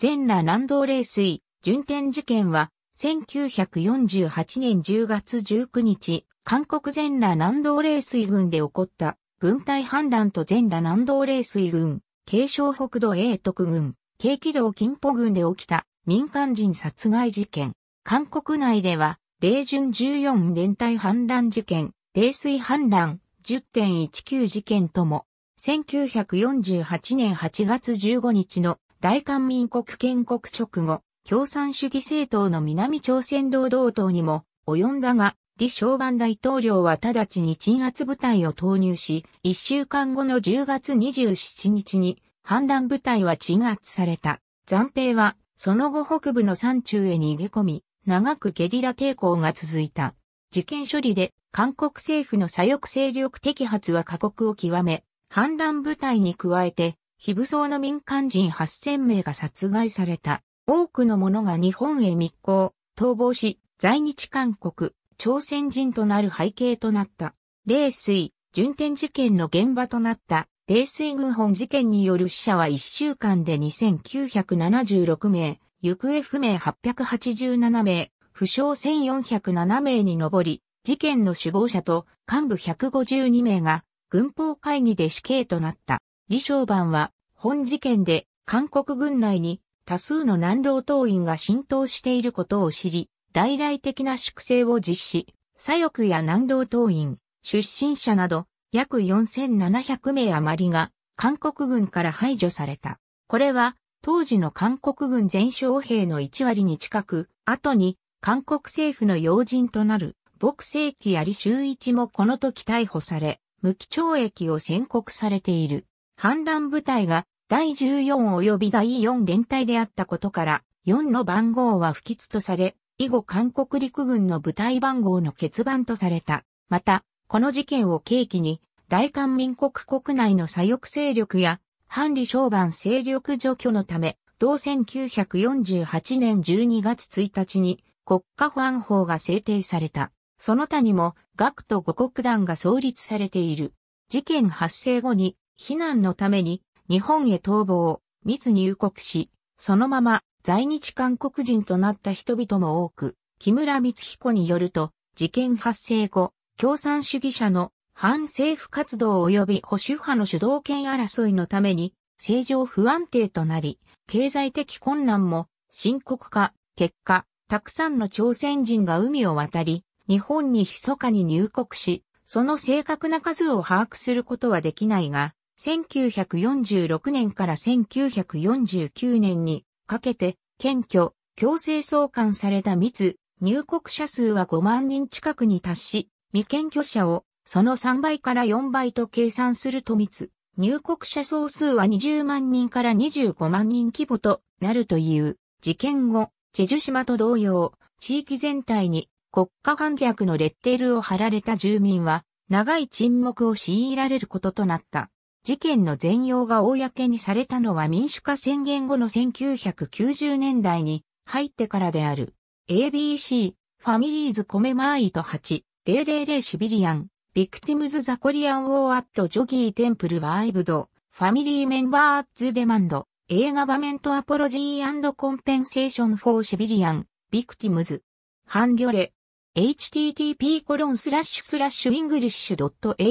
全裸南道冷水、順天事件は、1948年10月19日、韓国全裸南道冷水軍で起こった軍隊反乱と全裸南道冷水軍、慶尚北道英徳軍、京畿道金浦軍で起きた民間人殺害事件。韓国内では、霊順14連隊反乱事件、冷水反乱10.19事件とも、1948年8月15日の大韓民国建国直後、共産主義政党の南朝鮮労働党にも及んだが、李承晩大統領は直ちに鎮圧部隊を投入し、1週間後の10月27日に反乱部隊は鎮圧された。残兵はその後北部の山中へ逃げ込み、長くゲリラ抵抗が続いた。事件処理で韓国政府の左翼勢力摘発は過酷を極め、反乱部隊に加えて、非武装の民間人8000名が殺害された。多くの者が日本へ密航、逃亡し、在日韓国、朝鮮人となる背景となった。冷水、順天事件の現場となった。冷水軍本事件による死者は1週間で2976名、行方不明887名、負傷1407名に上り、事件の首謀者と幹部152名が軍法会議で死刑となった。李承晩は本事件で韓国軍内に多数の南老党員が浸透していることを知り、大々的な粛清を実施、左翼や南道党員、出身者など約4700名余りが韓国軍から排除された。これは当時の韓国軍全将兵の1割に近く、後に韓国政府の要人となる牧世紀や李修一もこの時逮捕され、無期懲役を宣告されている。反乱部隊が第14及び第4連隊であったことから、4の番号は不吉とされ、以後韓国陸軍の部隊番号の欠番とされた。また、この事件を契機に、大韓民国国内の左翼勢力や、反李商番勢力除去のため、同1948年12月1日に国家保安法が制定された。その他にも、学と五国団が創立されている。事件発生後に、避難のために、日本へ逃亡、密入国し、そのまま在日韓国人となった人々も多く、木村光彦によると、事件発生後、共産主義者の反政府活動及び保守派の主導権争いのために、政情不安定となり、経済的困難も深刻化、結果、たくさんの朝鮮人が海を渡り、日本に密かに入国し、その正確な数を把握することはできないが、1946年から1949年にかけて、検挙、強制送還された密、入国者数は5万人近くに達し、未検挙者をその3倍から4倍と計算すると密、入国者総数は20万人から25万人規模となるという、事件後、チェジュ島と同様、地域全体に国家反逆のレッテルを貼られた住民は、長い沈黙を強いられることとなった。事件の全容が公にされたのは民主化宣言後の1990年代に入ってからである。ABC、ファミリーズコメマーイト8、000シビリアン、ビクティムズザコリアンウォーアットジョギーテンプルワイブド、ファミリーメンバーズデマンド、映画場面とアポロジーコンペンセーションフォーシビリアン、ビクティムズ、ハンギョレ、http コロンスラッシュスラッシュイングリッシュ .hany.co.kr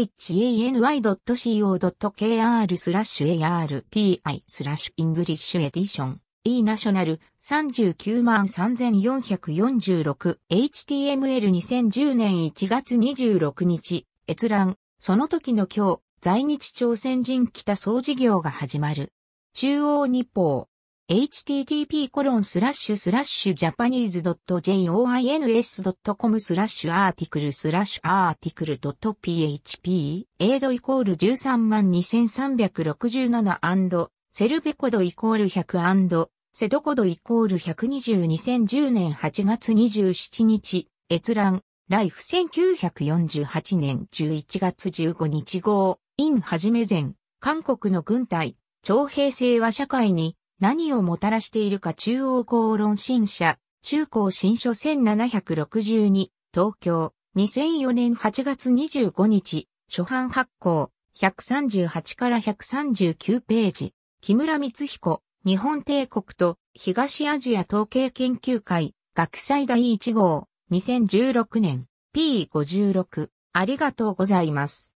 スラッシュ arti スラッシュイングリッシュエディション e ナショナル393446 HTML2010 年1月26日閲覧。その時の今日在日朝鮮人北総事業が始まる。中央日報。Http コロンスラッシュスラッシュジャパニーズ .joins.com スラッシュアーティクルスラッシュアーティクル .php エイドイコール132367セルベコドイコール100セドコドイコール120 2010年8月27日閲覧。ライフ1948年11月15日号。インはじめ前。韓国の軍隊。徴兵制は社会に何をもたらしているか中央公論新社、中高新書1762、東京、2004年8月25日、初版発行、138から139ページ、木村光彦、日本帝国と東アジア統計研究会学祭第1号2016年 P56 ありがとうございます。